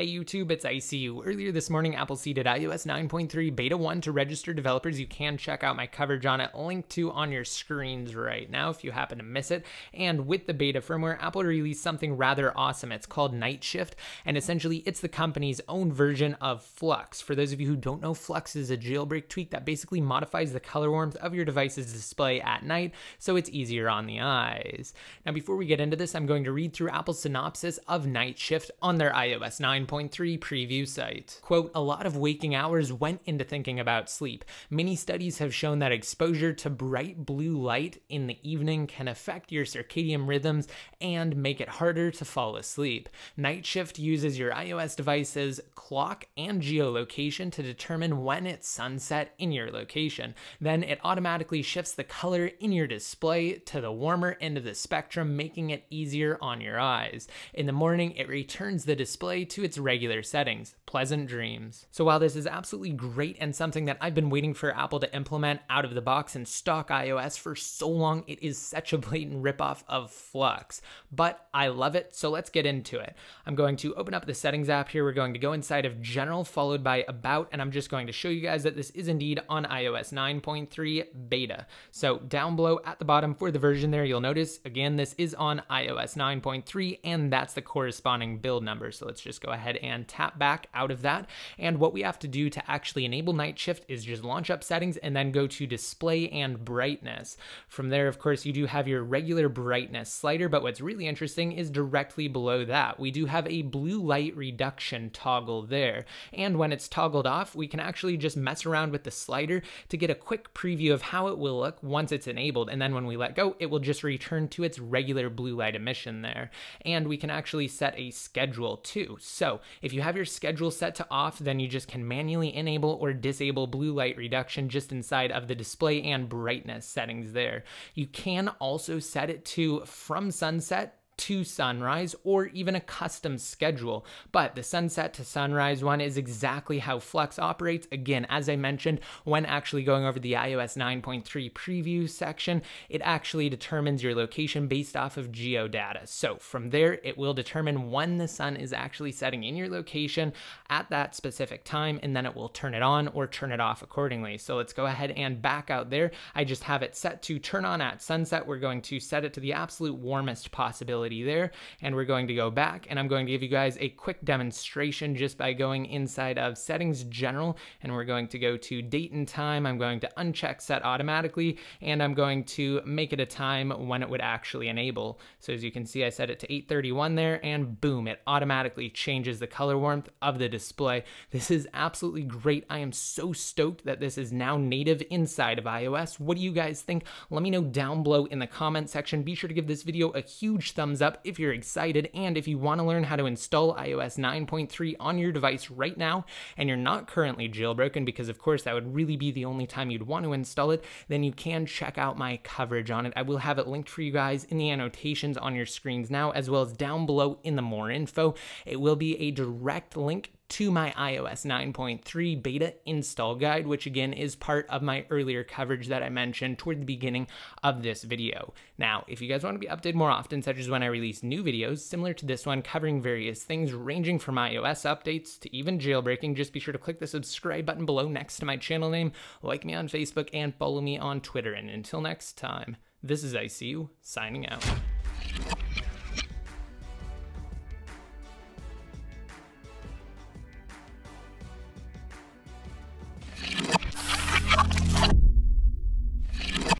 Hey YouTube, it's ICU. Earlier this morning, Apple seeded iOS 9.3 Beta 1 to registered developers. You can check out my coverage on it, linked to on your screens right now if you happen to miss it. And with the beta firmware, Apple released something rather awesome. It's called Night Shift, and essentially it's the company's own version of Flux. For those of you who don't know, Flux is a jailbreak tweak that basically modifies the color warmth of your device's display at night so it's easier on the eyes. Now, before we get into this, I'm going to read through Apple's synopsis of Night Shift on their iOS 9 9.3 preview site. Quote, a lot of waking hours went into thinking about sleep. Many studies have shown that exposure to bright blue light in the evening can affect your circadian rhythms and make it harder to fall asleep. Night Shift uses your iOS device's clock and geolocation to determine when it's sunset in your location. Then it automatically shifts the color in your display to the warmer end of the spectrum, making it easier on your eyes. In the morning, it returns the display to its regular settings. Pleasant dreams. So while this is absolutely great and something that I've been waiting for Apple to implement out of the box in stock iOS for so long, it is such a blatant ripoff of Flux. But I love it, so let's get into it. I'm going to open up the settings app here. We're going to go inside of general followed by about, and I'm just going to show you guys that this is indeed on iOS 9.3 beta. So down below at the bottom for the version there, you'll notice again, this is on iOS 9.3 and that's the corresponding build number. So let's just go ahead and tap back out of that. And what we have to do to actually enable night shift is just launch up settings and then go to display and brightness. From there, of course, you do have your regular brightness slider, but what's really interesting is directly below that. We do have a blue light reduction toggle there. And when it's toggled off, we can actually just mess around with the slider to get a quick preview of how it will look once it's enabled. And then when we let go, it will just return to its regular blue light emission there. And we can actually set a schedule too. So if you have your schedule set to off, then you just can manually enable or disable blue light reduction just inside of the display and brightness settings there. You can also set it to from sunset to sunrise or even a custom schedule. But the sunset to sunrise one is exactly how Flux operates. Again, as I mentioned, when actually going over the iOS 9.3 preview section, it actually determines your location based off of geodata. So from there, it will determine when the sun is actually setting in your location at that specific time, and then it will turn it on or turn it off accordingly. So let's go ahead and back out there. I just have it set to turn on at sunset. We're going to set it to the absolute warmest possibility there. And we're going to go back and I'm going to give you guys a quick demonstration just by going inside of settings general and we're going to go to date and time. I'm going to uncheck set automatically and I'm going to make it a time when it would actually enable. So as you can see, I set it to 831 there and boom, it automatically changes the color warmth of the display. This is absolutely great. I am so stoked that this is now native inside of iOS. What do you guys think? Let me know down below in the comment section. Be sure to give this video a huge thumbs thumbs up if you're excited and if you want to learn how to install iOS 9.3 on your device right now and you're not currently jailbroken because of course that would really be the only time you'd want to install it, then you can check out my coverage on it. I will have it linked for you guys in the annotations on your screens now as well as down below in the more info. It will be a direct link to my iOS 9.3 beta install guide, which again is part of my earlier coverage that I mentioned toward the beginning of this video. Now, if you guys want to be updated more often, such as when I release new videos similar to this one covering various things ranging from iOS updates to even jailbreaking, just be sure to click the subscribe button below next to my channel name, like me on Facebook, and follow me on Twitter. And until next time, this is ICU signing out.